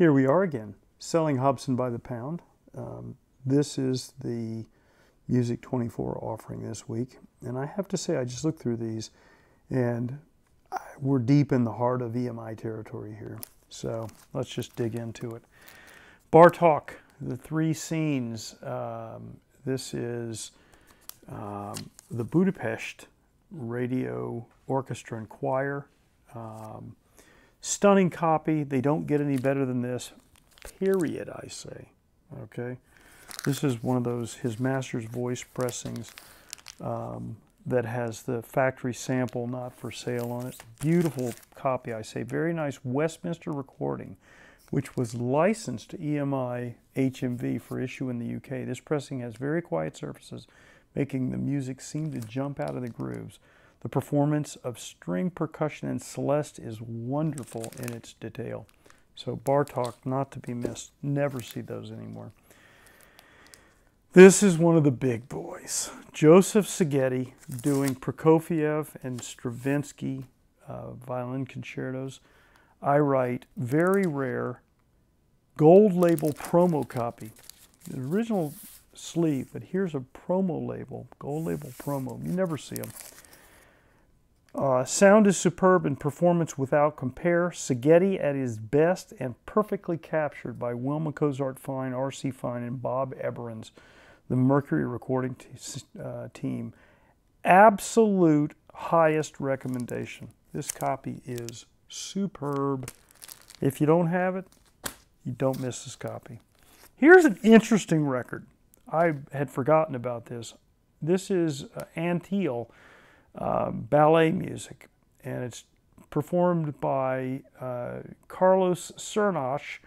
Here we are again, selling Hobson by the pound. Um, this is the Music 24 offering this week. And I have to say, I just looked through these and we're deep in the heart of EMI territory here. So let's just dig into it. Bartok, the three scenes. Um, this is um, the Budapest Radio Orchestra and Choir. Um, stunning copy. They don't get any better than this, period, I say. Okay. This is one of those, his master's voice pressings um, that has the factory sample not for sale on it. Beautiful copy, I say. Very nice Westminster recording, which was licensed to EMI HMV for issue in the UK. This pressing has very quiet surfaces, making the music seem to jump out of the grooves. The performance of string percussion and celeste is wonderful in its detail. So Bartok, not to be missed. Never see those anymore. This is one of the big boys. Joseph Szigeti doing Prokofiev and Stravinsky uh, violin concertos. I write very rare gold label promo copy. The original sleeve, but here's a promo label, gold label promo. You never see them. Uh, sound is superb and performance without compare. Szigeti at his best and perfectly captured by Wilma Cozart Fine, R.C. Fine, and Bob Eberenz, the Mercury recording uh, team. Absolute highest recommendation. This copy is superb. If you don't have it, you don't miss this copy. Here's an interesting record. I had forgotten about this. This is uh, Antheil uh, ballet music, and it's performed by uh, Carlos Surinach,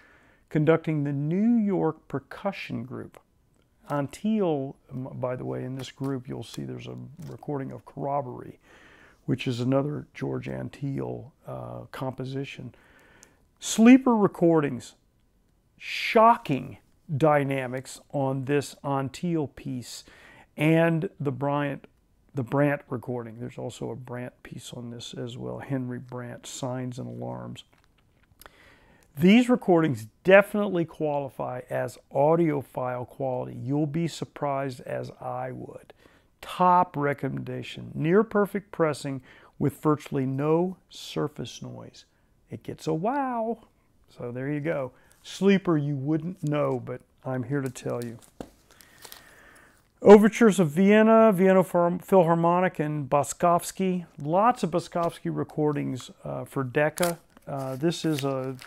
conducting the New York Percussion Group. Antheil, by the way, in this group, you'll see there's a recording of Corroboree, which is another George Antheil uh, composition. Sleeper recordings, shocking dynamics on this Antheil piece and the Bryant the Brant recording. There's also a Brant piece on this as well. Henry Brant, Signs and Alarms. These recordings definitely qualify as audiophile quality. You'll be surprised as I would. Top recommendation. Near perfect pressing with virtually no surface noise. It gets a wow. So there you go. Sleeper you wouldn't know, but I'm here to tell you. Overtures of Vienna, Vienna Philharmonic, and Boskovsky. Lots of Boskovsky recordings uh, for Decca. Uh, this is a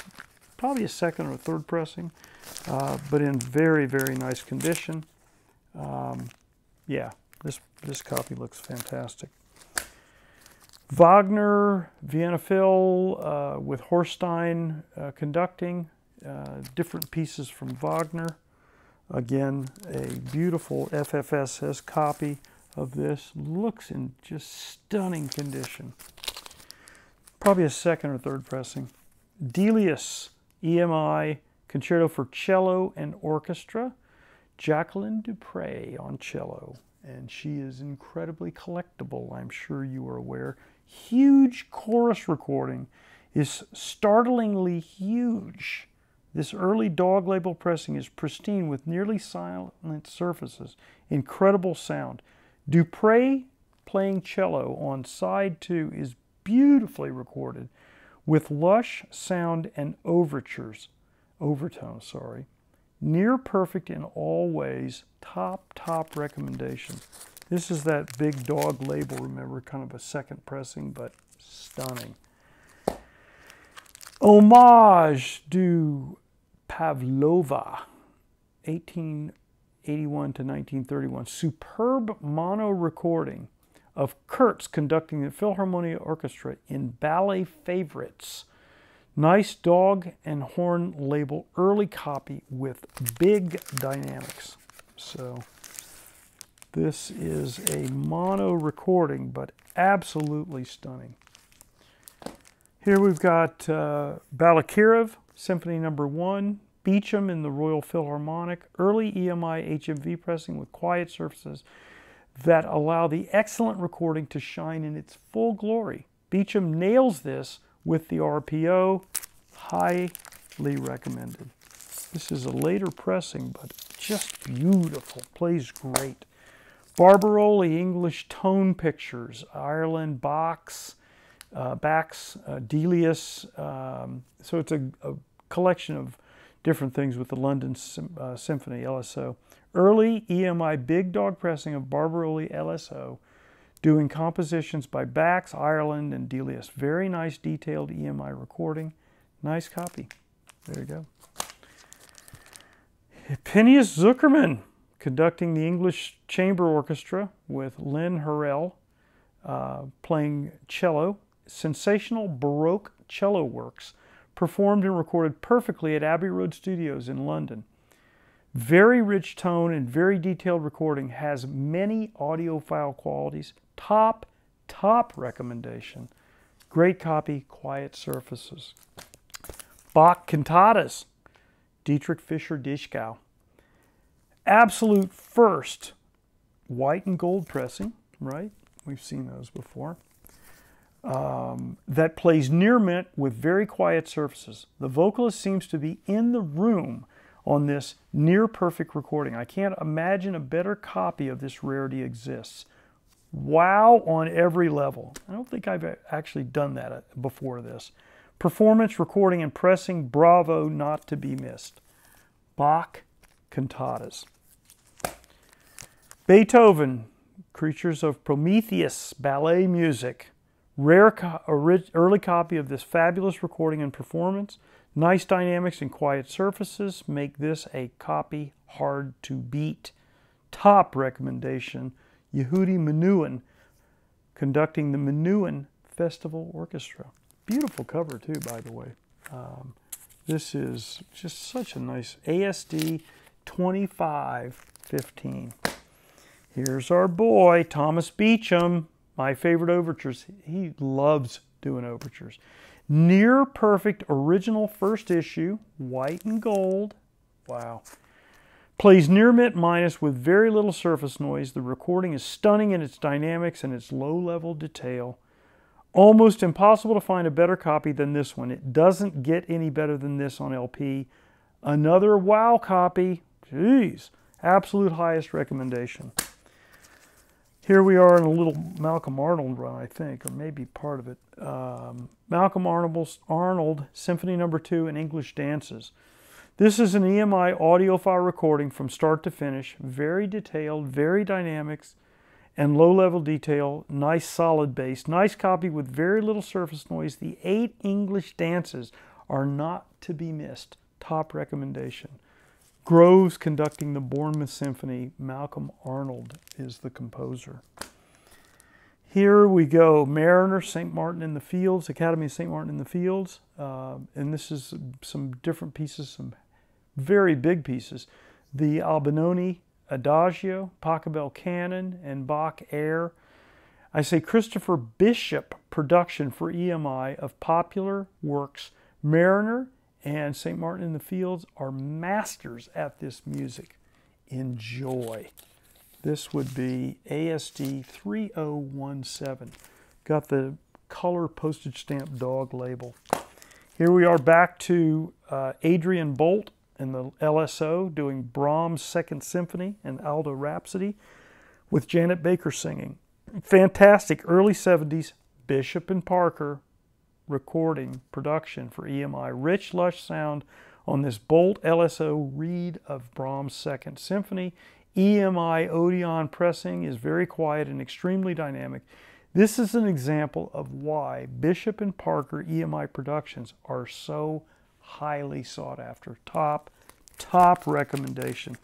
probably a second or third pressing, uh, but in very, very nice condition. Um, yeah, this, this copy looks fantastic. Wagner, Vienna Phil uh, with Horst Stein uh, conducting, uh, different pieces from Wagner. Again, a beautiful FFSS copy of this. Looks in just stunning condition. Probably a second or third pressing. Delius EMI Concerto for Cello and Orchestra. Jacqueline du Pré on cello. And she is incredibly collectible, I'm sure you are aware. Huge chorus recording is startlingly huge. This early dog label pressing is pristine with nearly silent surfaces, incredible sound. du Pré playing cello on side two is beautifully recorded with lush sound and overtures, overtones, sorry. Near perfect in all ways, top, top recommendation. This is that big dog label, remember, kind of a second pressing, but stunning. Hommage du Pavlova, 1881 to 1931. Superb mono recording of Kurtz conducting the Philharmonia Orchestra in Ballet Favorites. Nice dog and horn label, early copy with big dynamics. So this is a mono recording, but absolutely stunning. Here we've got uh, Balakirev, Symphony Number One, Beecham in the Royal Philharmonic, early EMI HMV pressing with quiet surfaces that allow the excellent recording to shine in its full glory. Beecham nails this with the RPO, highly recommended. This is a later pressing, but just beautiful. Plays great. Barbirolli English Tone Pictures, Ireland Box, uh, Bax, uh, Delius. Um, so it's a, a, collection of different things with the London uh, Symphony LSO. Early EMI Big Dog pressing of Barbirolli LSO, doing compositions by Bax, Ireland, and Delius. Very nice detailed EMI recording. Nice copy. There you go. Pinchas Zukerman conducting the English Chamber Orchestra with Lynn Harrell uh, playing cello. Sensational Baroque cello works performed and recorded perfectly at Abbey Road Studios in London. Very rich tone and very detailed recording has many audiophile qualities. Top, top recommendation. Great copy, quiet surfaces. Bach cantatas, Dietrich Fischer Dieskau absolute first white and gold pressing, right? We've seen those before. Um, that plays near mint with very quiet surfaces. The vocalist seems to be in the room on this near perfect recording. I can't imagine a better copy of this rarity exists. Wow on every level. I don't think I've actually done that uh, before this. Performance, recording, and pressing, bravo, not to be missed. Bach cantatas. Beethoven, Creatures of Prometheus, ballet music. Rare co early copy of this fabulous recording and performance. Nice dynamics and quiet surfaces make this a copy hard to beat. Top recommendation, Yehudi Menuhin conducting the Menuhin Festival Orchestra. Beautiful cover too, by the way. Um, this is just such a nice ASD 2515. Here's our boy, Thomas Beecham, my favorite overtures. He loves doing overtures. Near perfect original first issue, white and gold. Wow. Plays near mint minus with very little surface noise. The recording is stunning in its dynamics and its low level detail. Almost impossible to find a better copy than this one. It doesn't get any better than this on LP. Another wow copy. Jeez. Absolute highest recommendation. Here we are in a little Malcolm Arnold run, I think, or maybe part of it. Um, Malcolm Arnold's Arnold Symphony Number no. Two in English Dances. This is an EMI audiophile recording from start to finish, very detailed, very dynamics, and low-level detail, nice solid bass, nice copy with very little surface noise. The eight English dances are not to be missed. Top recommendation. Groves conducting the Bournemouth Symphony. Malcolm Arnold is the composer. Here we go, Marriner, St. Martin in the Fields, Academy of St. Martin in the Fields. Uh, and this is some different pieces, some very big pieces. The Albinoni Adagio, Pachelbel Canon, and Bach Air. I say Christopher Bishop production for EMI of popular works, Marriner, and St. Martin in the Fields are masters at this music. Enjoy. This would be ASD 3017. Got the color postage stamp dog label. Here we are back to uh, Adrian Boult and the LSO doing Brahms' Second Symphony and Alto Rhapsody with Janet Baker singing. Fantastic early 70s Bishop and Parker recording production for EMI. Rich, lush sound on this Boult LSO reed of Brahms' Second Symphony. EMI Odeon pressing is very quiet and extremely dynamic. This is an example of why Bishop and Parker EMI productions are so highly sought after. Top, top recommendation.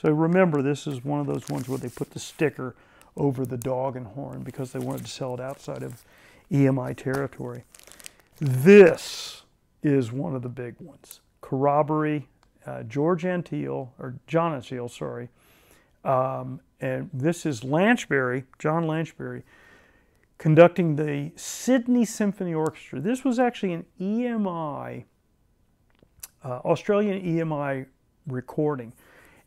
So remember, this is one of those ones where they put the sticker over the dog and horn because they wanted to sell it outside of EMI territory. This is one of the big ones. Corroboree, uh, George Antheil, or John Antill, sorry. Um, and this is Lanchbery, John Lanchbery, conducting the Sydney Symphony Orchestra. This was actually an EMI, uh, Australian EMI recording.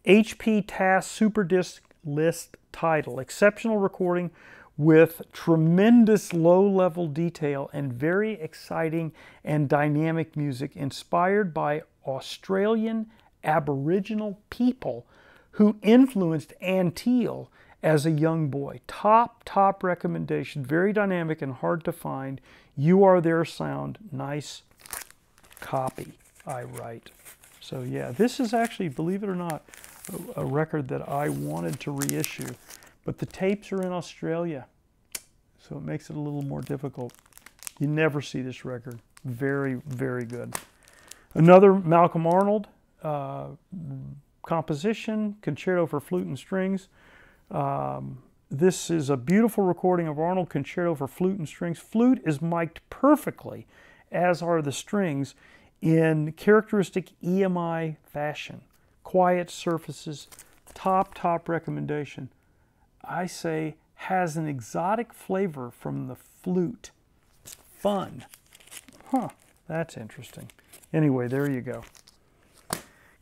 HP TAS Super Disc List title, exceptional recording with tremendous low level detail and very exciting and dynamic music inspired by Australian Aboriginal people who influenced Antill as a young boy. Top, top recommendation. Very dynamic and hard to find. You Are Their Sound. Nice copy, I write. So yeah, this is actually, believe it or not, a record that I wanted to reissue. But the tapes are in Australia, so it makes it a little more difficult. You never see this record. Very, very good. Another Malcolm Arnold uh, composition, Concerto for Flute and Strings. Um, this is a beautiful recording of Arnold Concerto for Flute and Strings. Flute is mic'd perfectly, as are the strings, in characteristic EMI fashion. Quiet surfaces, top, top recommendation. I say has an exotic flavor from the flute. Fun. Huh, that's interesting. Anyway, there you go.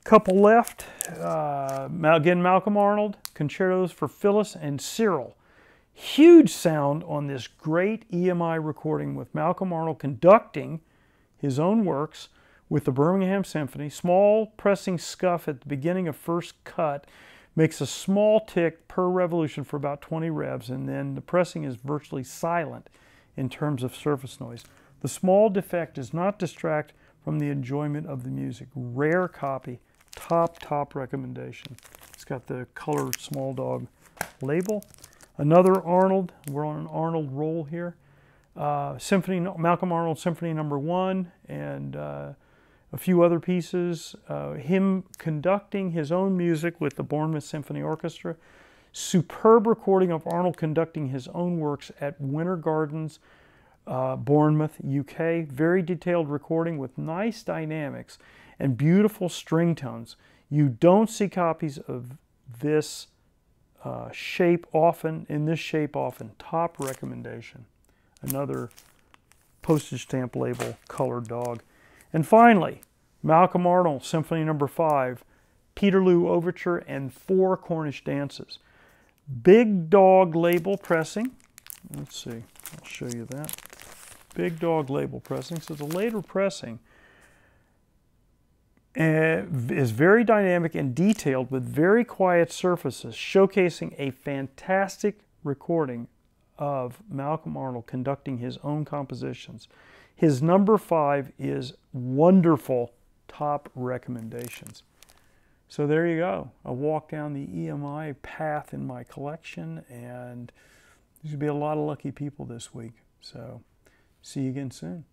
Couple left. Uh, again, Malcolm Arnold, concertos for Phyllis and Cyril. Huge sound on this great EMI recording with Malcolm Arnold conducting his own works with the Birmingham Symphony. Small pressing scuff at the beginning of first cut makes a small tick per revolution for about 20 revs, and then the pressing is virtually silent in terms of surface noise. The small defect does not distract from the enjoyment of the music. Rare copy, top, top recommendation. It's got the color small dog label. Another Arnold, we're on an Arnold roll here. Uh, Symphony, Malcolm Arnold Symphony number one, and uh, a few other pieces, uh, him conducting his own music with the Bournemouth Symphony Orchestra, superb recording of Arnold conducting his own works at Winter Gardens, uh, Bournemouth, UK. Very detailed recording with nice dynamics and beautiful string tones. You don't see copies of this uh, shape often, in this shape often. Top recommendation. Another postage stamp label colored dog. And finally, Malcolm Arnold, Symphony Number no. 5, Peterloo Overture, and four Cornish dances. Big Dog label pressing. Let's see, I'll show you that. Big Dog label pressing. So the later pressing uh, is very dynamic and detailed with very quiet surfaces, showcasing a fantastic recording of Malcolm Arnold conducting his own compositions. His number five is wonderful top recommendations. So there you go. A walk down the EMI path in my collection, and there's going to be a lot of lucky people this week. So see you again soon.